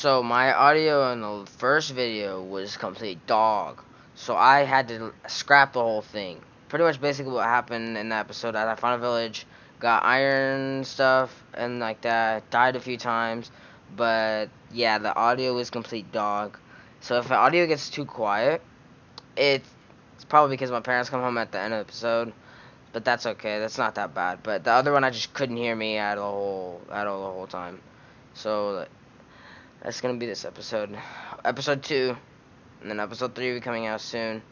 So my audio in the first video was complete dog. So I had to scrap the whole thing. Pretty much basically what happened in that episode I found a village, got iron stuff and like that, died a few times. But yeah, the audio is complete dog. So if the audio gets too quiet, it's probably because my parents come home at the end of the episode. But that's okay. That's not that bad. But the other one, I just couldn't hear me at all, at all the whole time. So that's gonna be this episode, episode two, and then episode three will be coming out soon.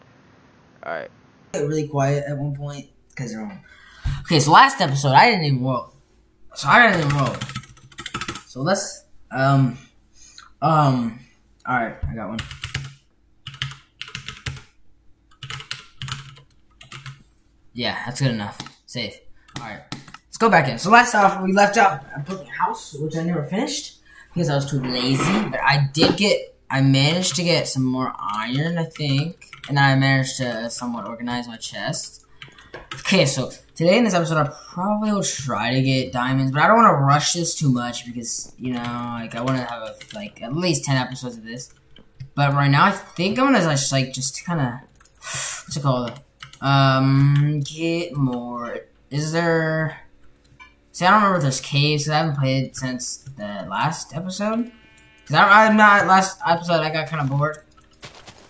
All right. Really quiet at one point because um. Okay, so last episode I didn't even roll. So I didn't even roll. So let's um um. All right, I got one. Yeah, that's good enough. Safe. All right, let's go back in. So last off, we left I built a house, which I never finished because I was too lazy. But I did get, I managed to get some more iron, I think, and I managed to somewhat organize my chest. Okay, so today in this episode, I probably will try to get diamonds, but I don't want to rush this too much because you know, like I want to have a, like at least ten episodes of this. But right now, I think I'm gonna just like just kind of what's it called? Um, get more. Is there? See, I don't remember if there's caves because I haven't played since the last episode. Because I'm not last episode I got kind of bored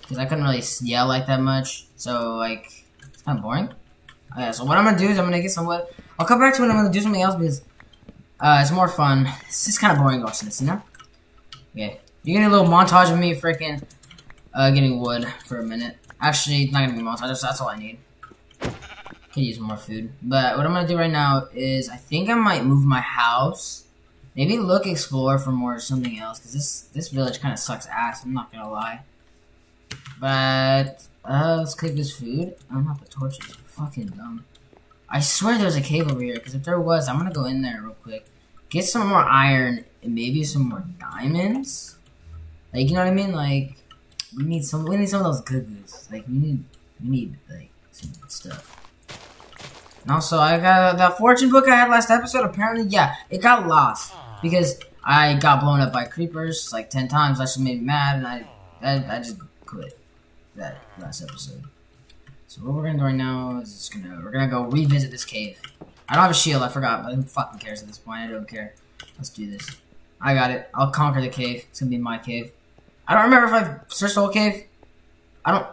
because I couldn't really yell like that much. So like it's kind of boring. Yeah. So what I'm gonna do is I'm gonna get some wood. I'll come back to it. I'm gonna do something else because uh, it's more fun. It's just kind of boring watching this, you know. Okay, you're gonna a little montage of me freaking uh, getting wood for a minute. Actually, it's not gonna be montage. That's all I need. Could use more food. But what I'm gonna do right now is I think I might move my house. Maybe look explore for more something else because this this village kind of sucks ass. I'm not gonna lie. But uh, let's cook this food. I'm not the torches. Fucking dumb. I swear there's a cave over here because if there was, I'm gonna go in there real quick, get some more iron and maybe some more diamonds. Like you know what I mean? Like we need some. We need some of those good goods. Like we need. We need like some good stuff. And also, I got that fortune book I had last episode. Apparently, yeah, it got lost because I got blown up by creepers like ten times. That just made me mad, and I, I, I just quit that last episode. So what we're gonna do right now is just gonna we're gonna go revisit this cave. I don't have a shield. I forgot, but who fucking cares at this point? I don't care. Let's do this. I got it. I'll conquer the cave. It's gonna be my cave. I don't remember if I've searched the whole cave. I don't.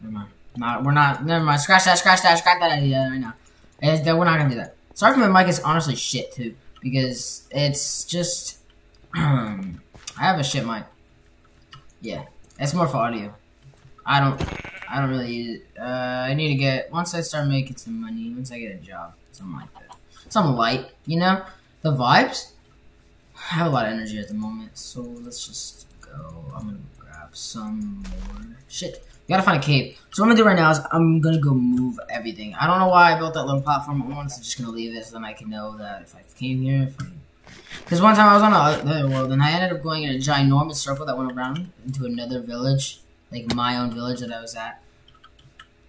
Never mind. Not, we're not. Never mind. Scratch that. Scratch that. Scratch that idea right now. And we're not gonna do that. Sorry for my mic is honestly shit too because it's just. I have a shit mic. Yeah, it's more for audio. I don't. I don't really use it. Uh, I need to get once I start making some money. Once I get a job, something like that. Something light, you know. The vibes. I have a lot of energy at the moment, so let's just go. I'm gonna some more shit. Gotta find a cave. So what I'm gonna do right now is I'm gonna go move everything. I don't know why I built that little platform at once. I'm just gonna leave it so then I can know that if I came here, if I because one time I was on another world and I ended up going in a ginormous circle that went around into another village, like my own village that I was at.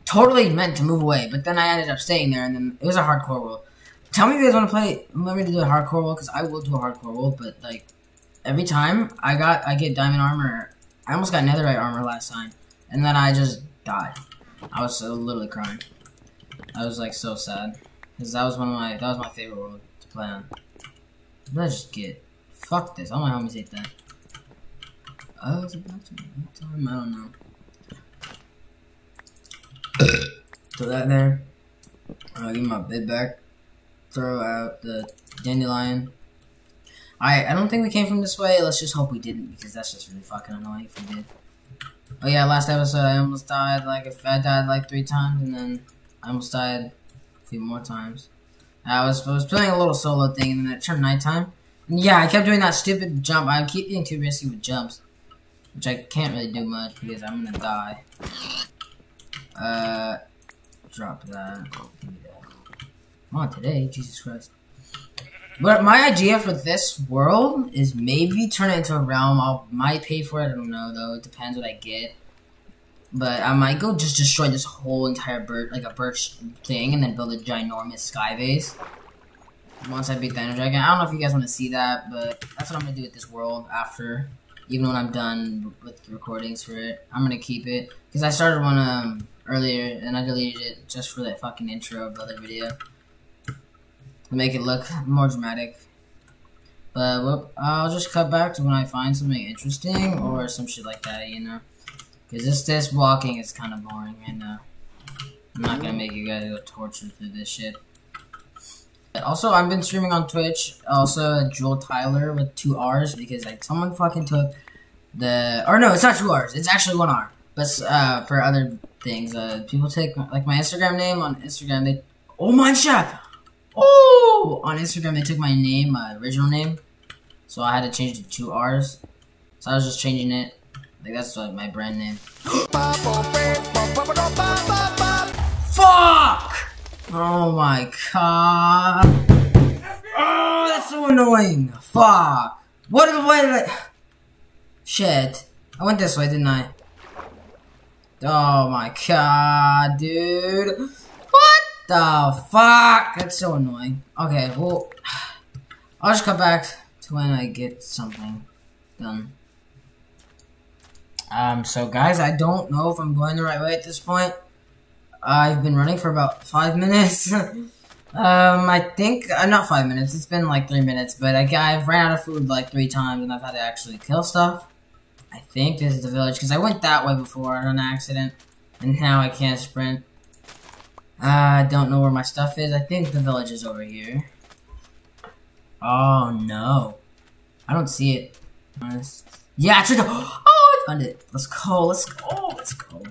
Totally meant to move away, but then I ended up staying there, and then it was a hardcore world. Tell me if you guys want to play. Want me to do a hardcore world? Because I will do a hardcore world, but like every time I got, I get diamond armor. I almost got netherite armor last time, and then I just died. I was so literally crying. I was like so sad because that was one of my that was my favorite world to play on. Let's just get fuck this. All my homies hate that. Oh, it's about to time. I don't know. Throw that there. I'll give my bed back. Throw out the dandelion. I I don't think we came from this way. Let's just hope we didn't because that's just really fucking annoying if we did. Oh yeah, last episode I almost died. Like if I died like three times and then I almost died a few more times. I was I was playing a little solo thing and then it turned nighttime. And yeah, I kept doing that stupid jump. I keep getting too risky with jumps, which I can't really do much because I'm gonna die. Uh, drop that. Come on, today, Jesus Christ. But my idea for this world is maybe turn it into a realm. I might pay for it. I don't know though. It depends what I get. But I might go just destroy this whole entire bird, like a birch thing, and then build a ginormous sky base. once I beat the Ender Dragon. I don't know if you guys want to see that, but that's what I'm gonna do with this world after. Even when I'm done with the recordings for it, I'm gonna keep it because I started one um earlier and I deleted it just for that fucking intro of the other video make it look more dramatic. But well, I'll just cut back to when I find something interesting or some shit like that, you know. Because this this walking is kind of boring, and I'm not gonna make you guys go tortured through this shit. Also, I've been streaming on Twitch. Also, Jewel Tyler with two R's because like someone fucking took the or no, it's not two R's. It's actually one R. But uh, for other things, uh, people take like my Instagram name on Instagram. They oh my shot. Oh, on Instagram they took my name, my original name, so I had to change it to two R's. So I was just changing it. Like that's like my brand name. Fuck! Oh my god. Oh, that's so annoying. Fuck. What the way I... Shit. I went this way, didn't I? Oh my god, dude. What the fuck? That's so annoying. Okay, well... I'll just come back to when I get something done. Um, so guys, I don't know if I'm going the right way at this point. I've been running for about five minutes. um, I think uh, not five minutes. It's been like three minutes, but I, I've ran out of food like three times, and I've had to actually kill stuff. I think this is the village because I went that way before on accident, and now I can't sprint. I don't know where my stuff is. I think the village is over here. Oh no, I don't see it. Yeah, it's right Oh, I found it. Let's go. Let's go. Let's go.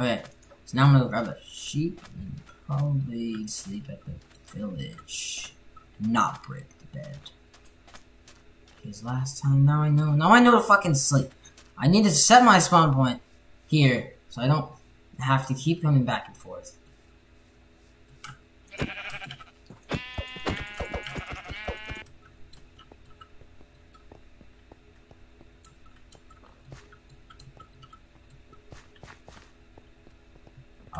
Okay. So now I'm gonna go grab a sheep and probably sleep at the village. Not break the bed. Because last time, now I know. Now I know to fucking sleep. I need to set my spawn point here so I don't have to keep coming back and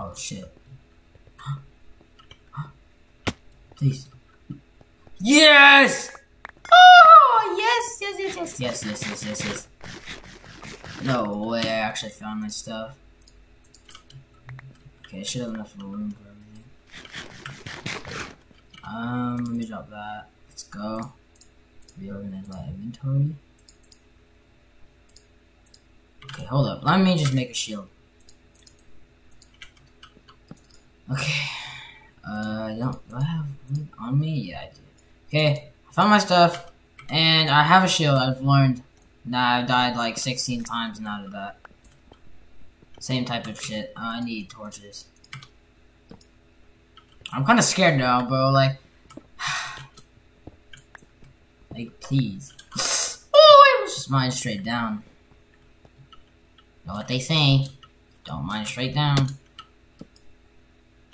Oh shit. Please. Yes! Oh yes, yes, yes, yes, yes, yes, yes, yes, yes. No way, I actually found my stuff. Okay, I should have enough room for everything. Um, let me drop that. Let's go. Reorganize my inventory. Okay, hold up. Let me just make a shield. Okay. Uh, don't, do I have on me? Yeah, I do. Okay, I found my stuff, and I have a shield. I've learned that I've died like 16 times out of that. Same type of shit. Uh, I need torches. I'm kind of scared now, bro. Like, like, please. Oh, I was just mine straight down. Know what they say? Don't mine straight down.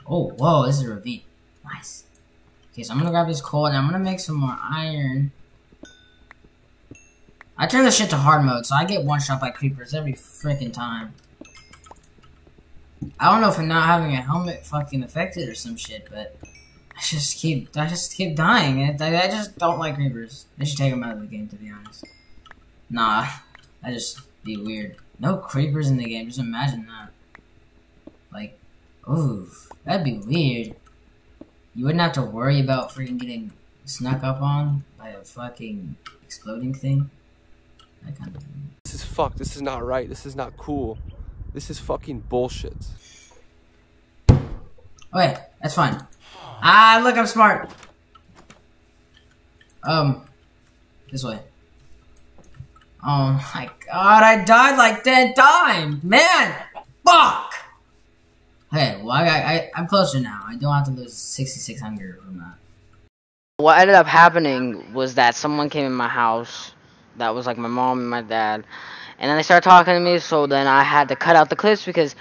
Oh, whoa, this is a ravine. Nice. Okay, so I'm gonna grab this coal and I'm gonna make some more iron. I turn this shit to hard mode, so I get one shot by creepers every freaking time. I don't know if I'm not having a helmet fucking affected or some shit, but I just keep I just keep dying. I, I just don't like creepers. I should take them out of the game, to be honest. Nah, I just be weird. No creepers in the game. Just imagine that. Like, ooh. That'd be weird. You wouldn't have to worry about freaking getting snuck up on by a fucking exploding thing. That kind of thing. This is fucked. This is not right. This is not cool. This is fucking bullshit. Okay, that's fine. Ah, look, I'm smart. Um, this way. Oh my god, I died like 10 times! Man! Fuck! Okay, well, I, I, I'm closer now. I don't have to lose 66 hunger from that. What ended up happening was that someone came in my house. That was like my mom and my dad. And then they started talking to me, so then I had to cut out the clips because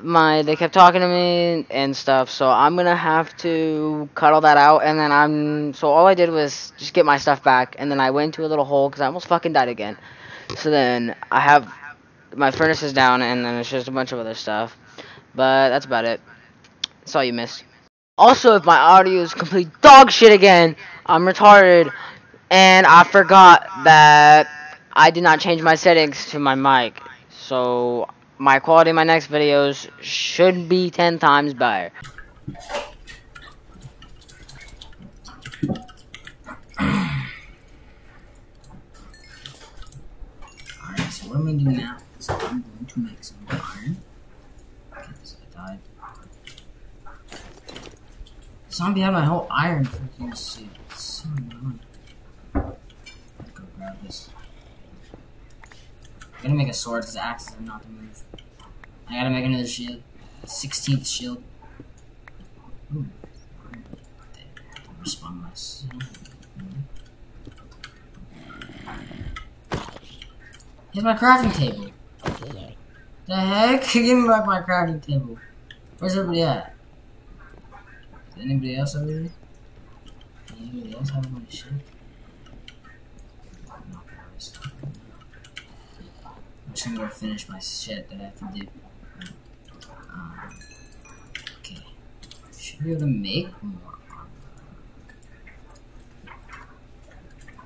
my they kept talking to me and stuff. So I'm gonna have to cut all that out. And then I'm so all I did was just get my stuff back. And then I went into a little hole because I almost fucking died again. So then I have my furnace is down, and then it's just a bunch of other stuff. But that's about it. That's all you missed. Also, if my audio is complete dog shit again, I'm retarded, and I forgot that I did not change my settings to my mic. So, my quality in my next videos should be 10 times better. Alright, so what I'm I doing now? So I'm going to make some iron. Okay, so I died. Zombie had my whole iron freaking suit. It's so annoying. Let's go grab this. I'm gonna make a sword because the axes are not gonna move. I gotta make another shield. 16th shield. Ooh. Respawn myself. Here's my crafting table. The heck? Give me back my crafting table. Where's everybody at? Anybody else over there? Anybody else have my shit? I'm not gonna waste. I'm just gonna go finish my shit that I have to do. Um, okay. Should be able to make more.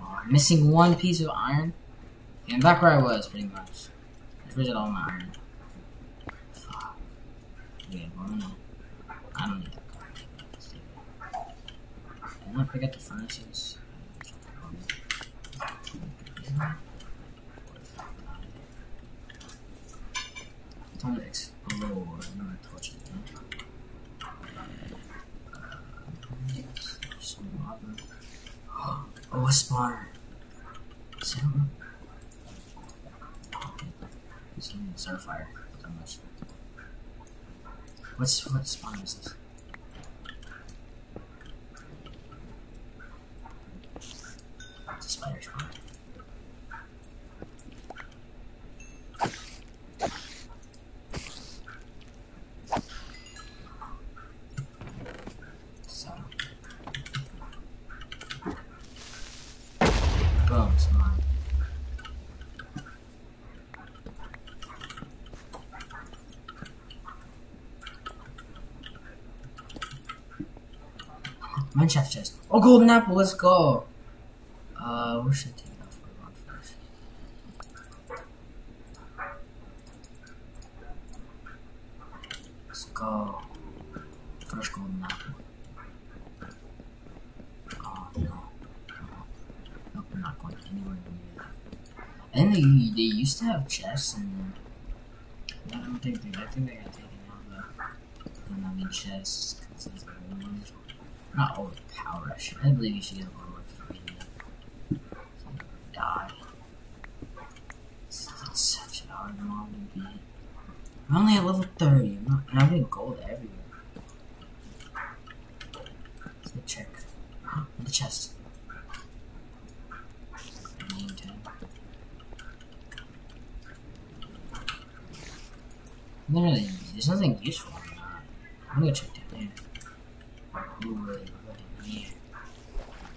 Oh, I'm missing one piece of iron. Yeah, I'm back where I was, pretty much. That's where's all my iron. Fuck. Yeah, well, no. I don't need that card. Let's take it. Did I not pick up the explore. Gonna torch it. Oh, a spawner. Some Starfire. Not. What's what spawn is this? It's a spider spawn. So. Boom, spawn. Mineshaft chest. Oh, golden apple. Let's go. Uh, where should I take off for first? Let's go. First golden apple. Oh no. Nope, I'm not going anywhere near that. And they, they used to have chests and I don't think they, I think they got taken out. And I mean chests, because there's like one not overpowered, I should. I believe you should get over three. Die. It's, it's such a hard mob to beat. I'm only at level 30. I'm not, I'm getting gold everywhere. Let's go check. the chest. Literally, there's nothing useful. I'm gonna check down there. Ooh, really, really near.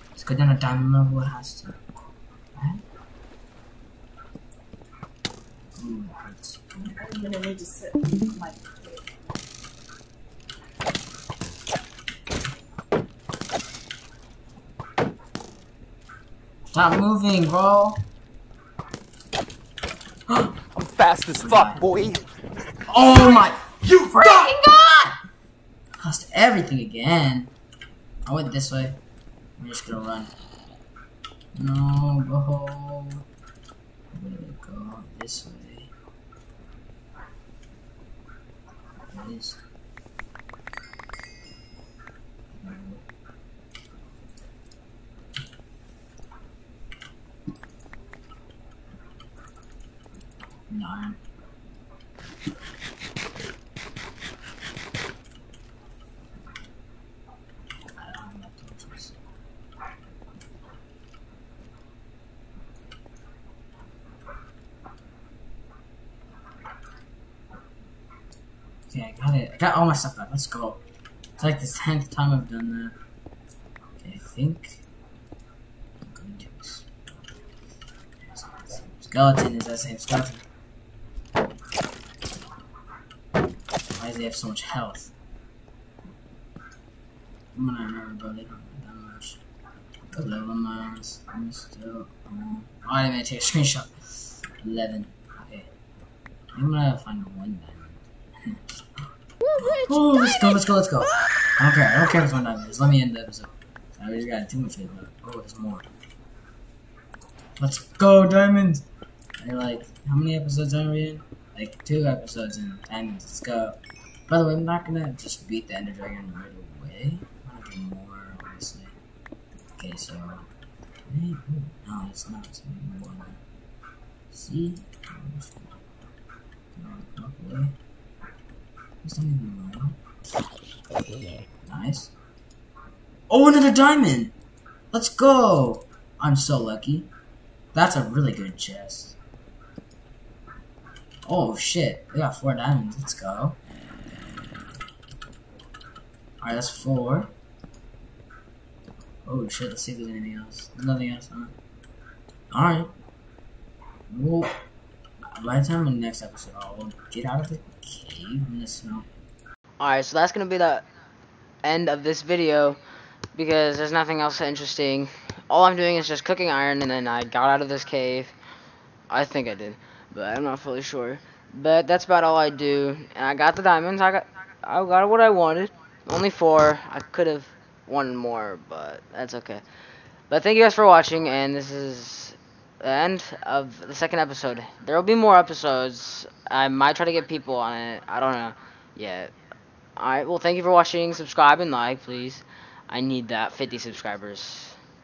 Let's go down a diamond level. It has to. Right? Ooh, that hurts. I'm gonna need to sit on my Stop moving, bro. I'm fast as fuck, boy. Oh my! You freaking god! Lost everything again. I went this way. I'm just gonna run. No, go. I'm gonna go this way. It is. No. Nine. I don't have enough torches. Okay, I got all my stuff back. Let's go. It's like the tenth time I've done that. Okay, I think I'm going to skeleton. Is that same skeleton? Why does he have so much health? I'm gonna remember, but they don't have that much. Eleven miles. I'm still. Um, oh, I didn't take a screenshot. Eleven. Okay. I'm gonna find one diamond. oh, let's go, let's go, let's go. I don't care. I don't care one diamond. Just let me end the episode. I just got too much. Of oh, there's more. Let's go, diamonds. They're like, how many episodes are we in? Like two episodes in diamonds. Let's go. By the way, I'm not gonna just beat the Ender Dragon right away. I'm gonna do more, obviously. Okay, so. Hey, No, it's not. It's more. See? I'm just gonna come away. It's not even more. Nice. Oh, another diamond! Let's go! I'm so lucky. That's a really good chest. Oh shit, we got four diamonds. Let's go. Alright, that's four. Oh shit, let's see if there's anything else. There's nothing else, huh? Alright. Well, by the time the next episode, I'll get out of the cave in the snow. Alright, so that's gonna be the end of this video because there's nothing else interesting. All I'm doing is just cooking iron and then I got out of this cave. I think I did, but I'm not fully sure. But that's about all I do. And I got the diamonds. I got I got what I wanted. Only four. I could have wanted more, but that's okay. But thank you guys for watching, and this is the end of the second episode. There will be more episodes. I might try to get people on it. I don't know yet. Alright, well, thank you for watching. Subscribe and like, please. I need that 50 subscribers.